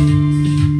Música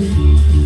you.